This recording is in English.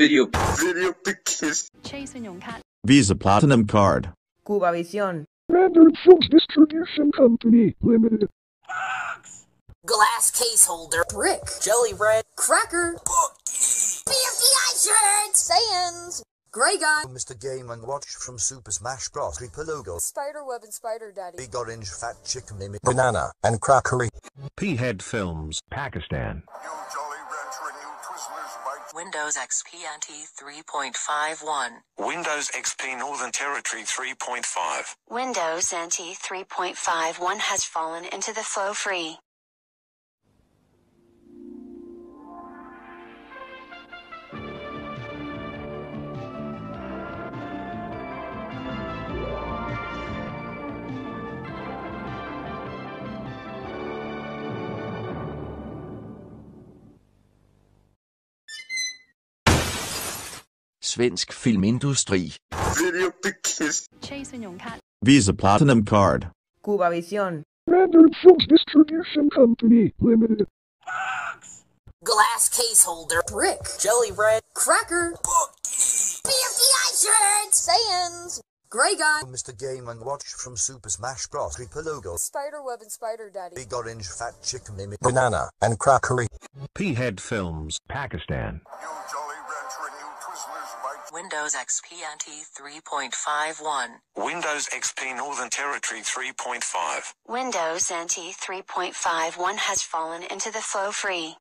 Video. Video pictures. Chase 信用卡、 Visa Platinum Card. Cubavisión, Random Films Distribution Company Limited. glass case holder, brick, jelly bread, cracker, BFDI shirts, Saiyans, Grey Guy, Mr. Game and Watch from Super Smash Bros. Creeper logo. Spiderweb and Spider Daddy. Big orange fat chicken mimic. banana, and crackery. P-Head Films, Pakistan. Windows XP NT 3.51. Windows XP Northern Territory 3.5. Windows NT 3.51 has fallen into the flow free. svensk filmindustri. Visa Platinum Card. CubaVision. Standard Films Distribution Company Limited. Glass case holder. Brick. Jelly bread. Cracker. Bookie. BFDI shirt. Sands. Grey Guy. Oh, Mr. Game and Watch from Super Smash Bros. Creeper logo. Spiderweb and Spider Daddy. Big Orange Fat Chicken Mimic. Banana and Crockery. P-Head Films. Pakistan. Windows XP NT 3.51. Windows XP Northern Territory 3.5. Windows NT 3.51 has fallen into the flow free.